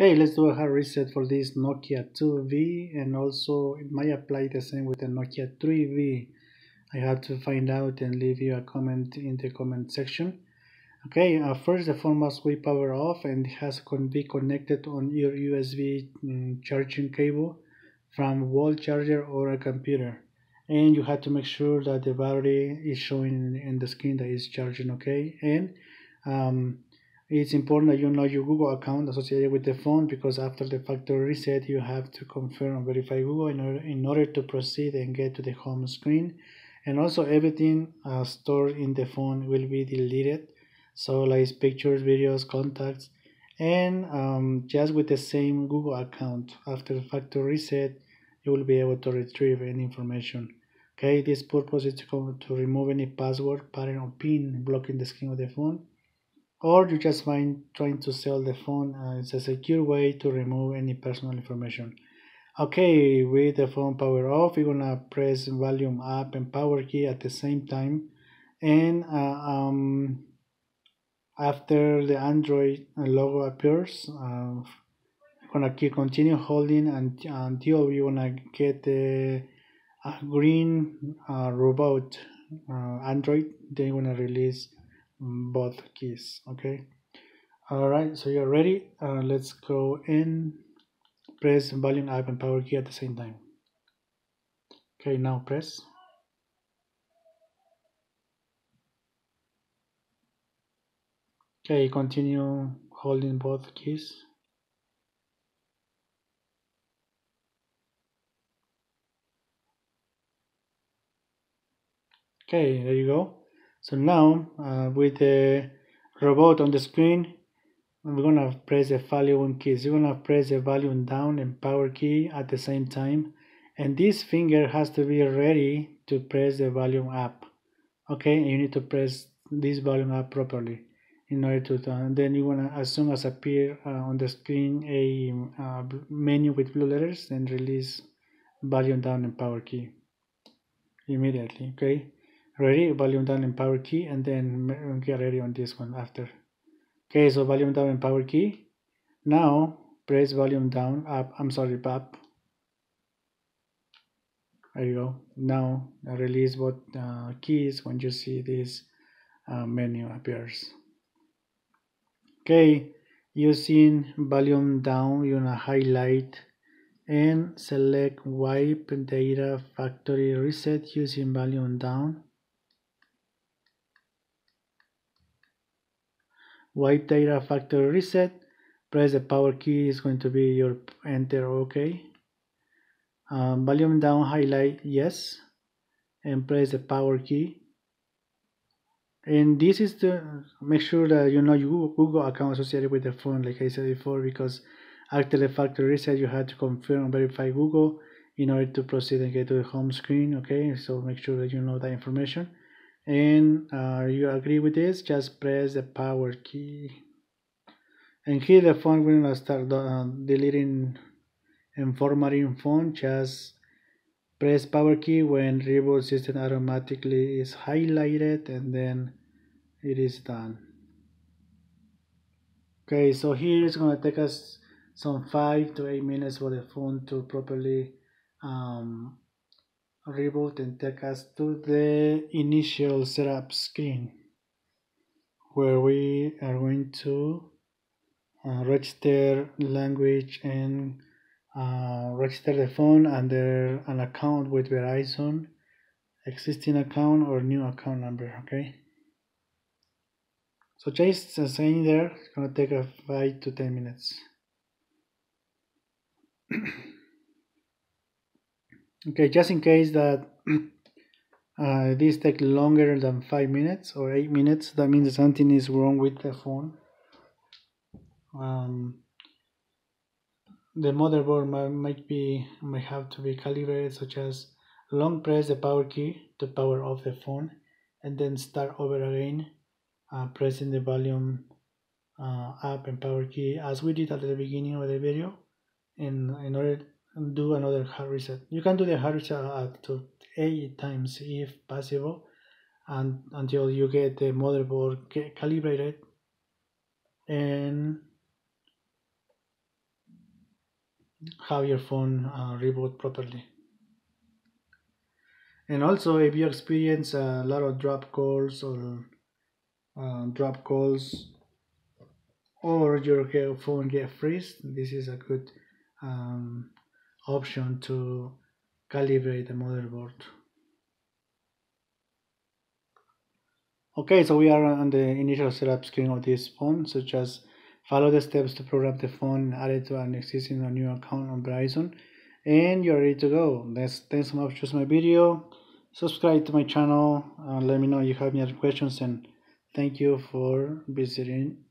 Okay, let's do a hard reset for this Nokia 2V and also it might apply the same with the Nokia 3V. I have to find out and leave you a comment in the comment section. Okay, uh, first the phone must be power off and has to be connected on your USB um, mm, charging cable from wall charger or a computer. And you have to make sure that the battery is showing in, in the screen that is charging, okay? And um, it's important that you know your Google account associated with the phone because after the factory reset, you have to confirm and verify Google in order, in order to proceed and get to the home screen. And also everything uh, stored in the phone will be deleted. So like pictures, videos, contacts, and um, just with the same Google account after the factory reset, you will be able to retrieve any information. Okay, this purpose is to, to remove any password, pattern, or PIN blocking the screen of the phone or you just find trying to sell the phone uh, it's a secure way to remove any personal information. Okay with the phone power off we're gonna press volume up and power key at the same time. And uh, um, after the android logo appears uh, gonna keep continue holding and, until we wanna get the uh, green uh, robot uh, android. They wanna release both keys okay? All right so you're ready. Uh, let's go in press volume up and power key at the same time. Okay now press. Okay continue holding both keys. Okay there you go so now uh, with the robot on the screen, we're gonna press the volume keys. You're gonna press the volume down and power key at the same time. And this finger has to be ready to press the volume up. Okay, and you need to press this volume up properly in order to and then you wanna as soon as appear uh, on the screen a uh, menu with blue letters then release volume down and power key immediately okay ready volume down and power key and then get ready on this one after. Okay so volume down and power key. Now press volume down up. I'm sorry up. There you go. Now release both uh, keys when you see this uh, menu appears. Okay using volume down you wanna highlight and select wipe data factory reset using volume down wipe data factory reset press the power key is going to be your enter ok. Um, volume down highlight yes and press the power key. And this is to make sure that you know your Google account associated with the phone like I said before because after the factory reset you had to confirm and verify Google in order to proceed and get to the home screen okay so make sure that you know that information and uh, you agree with this? Just press the power key. And here the phone will start uh, deleting and formatting phone. Just press power key when reboot system automatically is highlighted and then it is done. Okay so here it's going to take us some five to eight minutes for the phone to properly um, reboot and take us to the initial setup screen where we are going to uh, register language and uh, register the phone under an account with Verizon existing account or new account number okay? So just saying there it's gonna take a five to ten minutes okay just in case that uh, this takes longer than five minutes or eight minutes that means something is wrong with the phone. Um, the motherboard might, might be might have to be calibrated such as long press the power key to power off the phone and then start over again uh, pressing the volume uh, up and power key as we did at the beginning of the video in in order do another hard reset. You can do the hard reset up to eight times if possible, and until you get the motherboard calibrated and have your phone uh, reboot properly. And also, if you experience a lot of drop calls or uh, drop calls or your phone get freeze, this is a good um, option to calibrate the motherboard. Okay, so we are on the initial setup screen of this phone, such as follow the steps to program the phone, add it to an existing or new account on Verizon, and you're ready to go. That's, thanks so much for watching my video. Subscribe to my channel. Uh, let me know if you have any other questions, and thank you for visiting